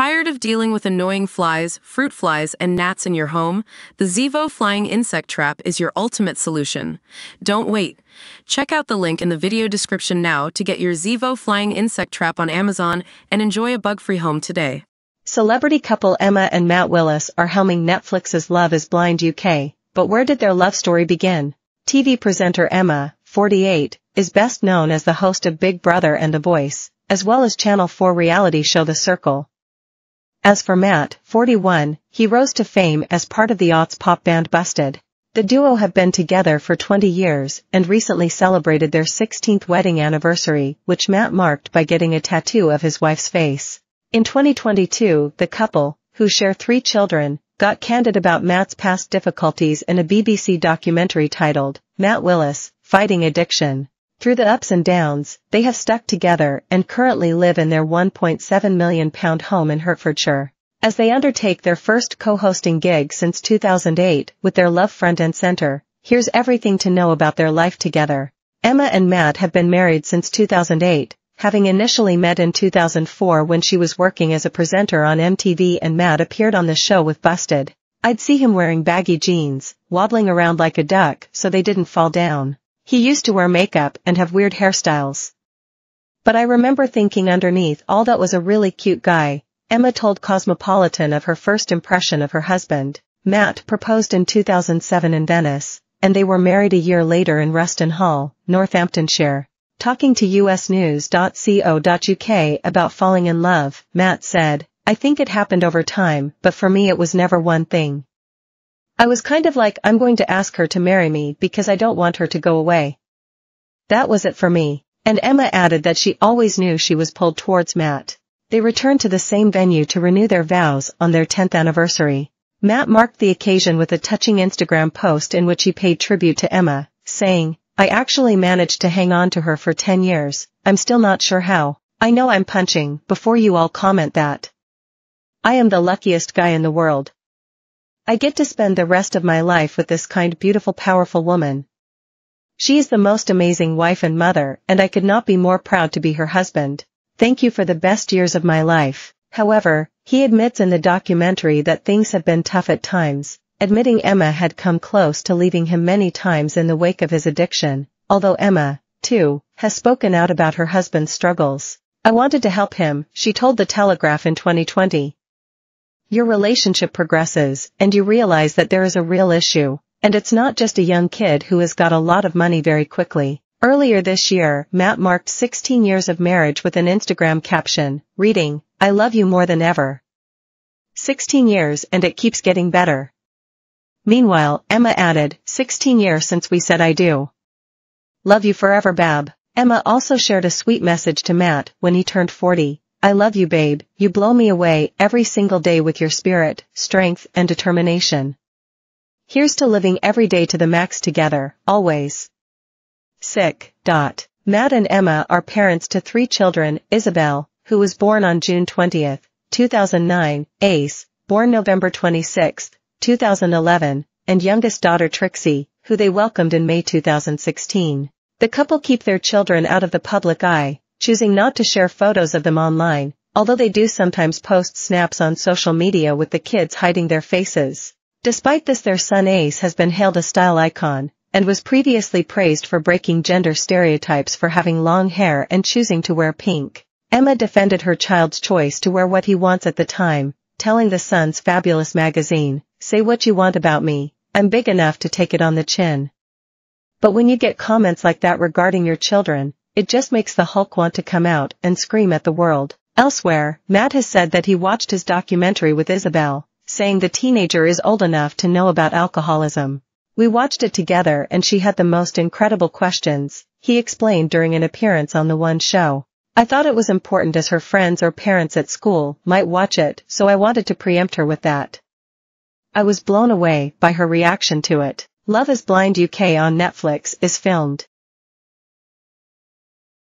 Tired of dealing with annoying flies, fruit flies, and gnats in your home? The Zevo Flying Insect Trap is your ultimate solution. Don't wait. Check out the link in the video description now to get your Zevo Flying Insect Trap on Amazon and enjoy a bug-free home today. Celebrity couple Emma and Matt Willis are helming Netflix's Love is Blind UK, but where did their love story begin? TV presenter Emma, 48, is best known as the host of Big Brother and The Voice, as well as Channel 4 reality show The Circle. As for Matt, 41, he rose to fame as part of the aughts pop band Busted. The duo have been together for 20 years and recently celebrated their 16th wedding anniversary, which Matt marked by getting a tattoo of his wife's face. In 2022, the couple, who share three children, got candid about Matt's past difficulties in a BBC documentary titled, Matt Willis, Fighting Addiction. Through the ups and downs, they have stuck together and currently live in their £1.7 million home in Hertfordshire. As they undertake their first co-hosting gig since 2008 with their love front and center, here's everything to know about their life together. Emma and Matt have been married since 2008, having initially met in 2004 when she was working as a presenter on MTV and Matt appeared on the show with Busted. I'd see him wearing baggy jeans, wobbling around like a duck so they didn't fall down. He used to wear makeup and have weird hairstyles. But I remember thinking underneath all that was a really cute guy, Emma told Cosmopolitan of her first impression of her husband. Matt proposed in 2007 in Venice, and they were married a year later in Rushton Hall, Northamptonshire. Talking to usnews.co.uk about falling in love, Matt said, I think it happened over time, but for me it was never one thing. I was kind of like I'm going to ask her to marry me because I don't want her to go away. That was it for me, and Emma added that she always knew she was pulled towards Matt. They returned to the same venue to renew their vows on their 10th anniversary. Matt marked the occasion with a touching Instagram post in which he paid tribute to Emma, saying, I actually managed to hang on to her for 10 years, I'm still not sure how. I know I'm punching, before you all comment that. I am the luckiest guy in the world. I get to spend the rest of my life with this kind beautiful powerful woman. She is the most amazing wife and mother and I could not be more proud to be her husband. Thank you for the best years of my life. However, he admits in the documentary that things have been tough at times, admitting Emma had come close to leaving him many times in the wake of his addiction, although Emma, too, has spoken out about her husband's struggles. I wanted to help him, she told The Telegraph in 2020. Your relationship progresses, and you realize that there is a real issue, and it's not just a young kid who has got a lot of money very quickly. Earlier this year, Matt marked 16 years of marriage with an Instagram caption, reading, I love you more than ever. 16 years and it keeps getting better. Meanwhile, Emma added, 16 years since we said I do. Love you forever Bab. Emma also shared a sweet message to Matt when he turned 40, I love you babe, you blow me away every single day with your spirit, strength, and determination. Here's to living every day to the max together, always. Sick. Dot. Matt and Emma are parents to three children, Isabel, who was born on June 20, 2009, Ace, born November 26, 2011, and youngest daughter Trixie, who they welcomed in May 2016. The couple keep their children out of the public eye, choosing not to share photos of them online, although they do sometimes post snaps on social media with the kids hiding their faces. Despite this their son Ace has been hailed a style icon, and was previously praised for breaking gender stereotypes for having long hair and choosing to wear pink. Emma defended her child's choice to wear what he wants at the time, telling the Sun's fabulous magazine, say what you want about me, I'm big enough to take it on the chin. But when you get comments like that regarding your children, it just makes the Hulk want to come out and scream at the world. Elsewhere, Matt has said that he watched his documentary with Isabel, saying the teenager is old enough to know about alcoholism. We watched it together and she had the most incredible questions, he explained during an appearance on the One Show. I thought it was important as her friends or parents at school might watch it, so I wanted to preempt her with that. I was blown away by her reaction to it. Love is Blind UK on Netflix is filmed